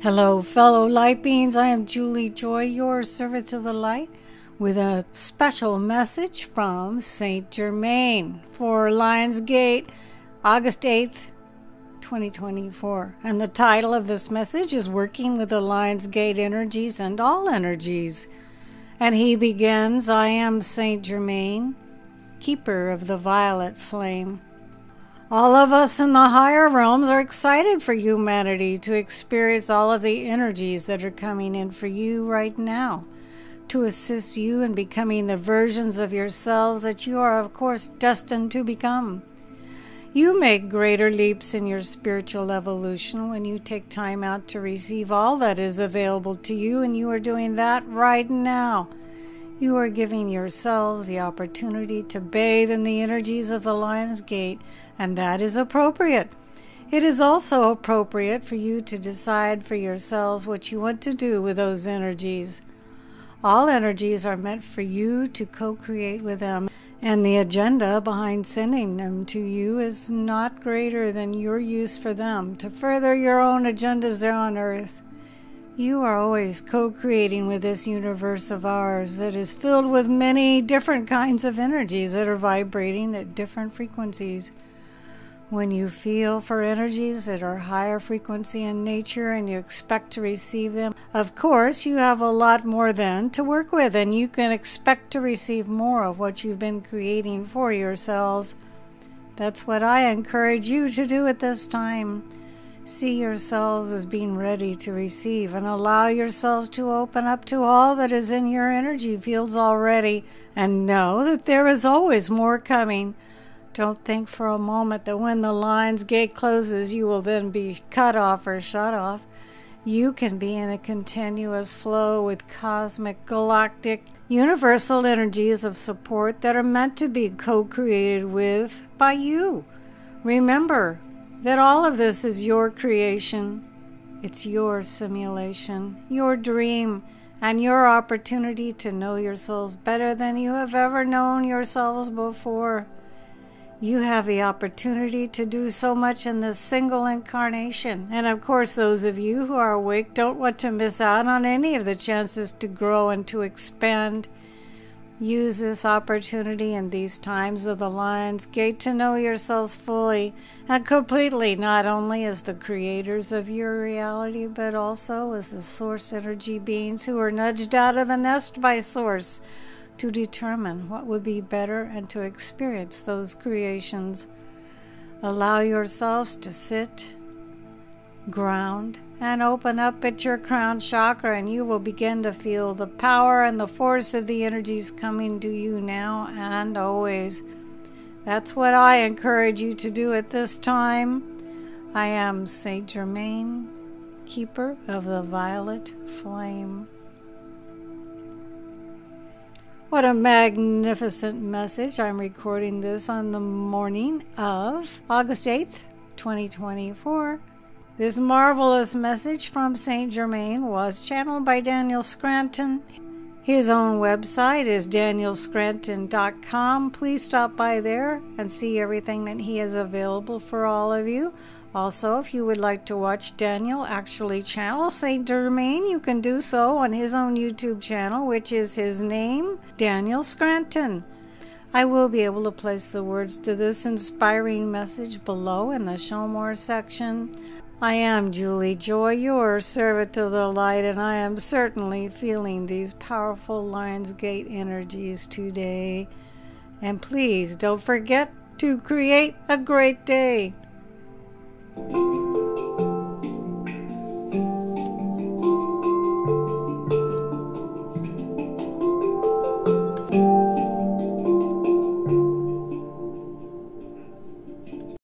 Hello, fellow light beings. I am Julie Joy, your servant of the light, with a special message from Saint Germain for Lionsgate, August 8th, 2024. And the title of this message is Working with the Lionsgate Energies and All Energies. And he begins I am Saint Germain, keeper of the violet flame. All of us in the higher realms are excited for humanity to experience all of the energies that are coming in for you right now, to assist you in becoming the versions of yourselves that you are, of course, destined to become. You make greater leaps in your spiritual evolution when you take time out to receive all that is available to you, and you are doing that right now. You are giving yourselves the opportunity to bathe in the energies of the Lion's Gate and that is appropriate. It is also appropriate for you to decide for yourselves what you want to do with those energies. All energies are meant for you to co create with them, and the agenda behind sending them to you is not greater than your use for them to further your own agendas there on earth. You are always co creating with this universe of ours that is filled with many different kinds of energies that are vibrating at different frequencies. When you feel for energies that are higher frequency in nature and you expect to receive them, of course, you have a lot more then to work with, and you can expect to receive more of what you've been creating for yourselves. That's what I encourage you to do at this time. See yourselves as being ready to receive and allow yourselves to open up to all that is in your energy fields already and know that there is always more coming. Don't think for a moment that when the Lion's Gate closes, you will then be cut off or shut off. You can be in a continuous flow with cosmic, galactic, universal energies of support that are meant to be co created with by you. Remember that all of this is your creation, it's your simulation, your dream, and your opportunity to know yourselves better than you have ever known yourselves before. You have the opportunity to do so much in this single incarnation. And of course, those of you who are awake don't want to miss out on any of the chances to grow and to expand. Use this opportunity in these times of the Lion's Gate to know yourselves fully and completely, not only as the creators of your reality, but also as the source energy beings who are nudged out of the nest by Source to determine what would be better and to experience those creations. Allow yourselves to sit, ground, and open up at your crown chakra, and you will begin to feel the power and the force of the energies coming to you now and always. That's what I encourage you to do at this time. I am Saint Germain, keeper of the violet flame. What a magnificent message. I'm recording this on the morning of August 8th, 2024. This marvelous message from St. Germain was channeled by Daniel Scranton. His own website is danielscranton.com. Please stop by there and see everything that he has available for all of you. Also, if you would like to watch Daniel actually channel St. Germain, you can do so on his own YouTube channel, which is his name, Daniel Scranton. I will be able to place the words to this inspiring message below in the Show More section. I am Julie Joy, your servant of the light, and I am certainly feeling these powerful Lionsgate energies today. And please don't forget to create a great day.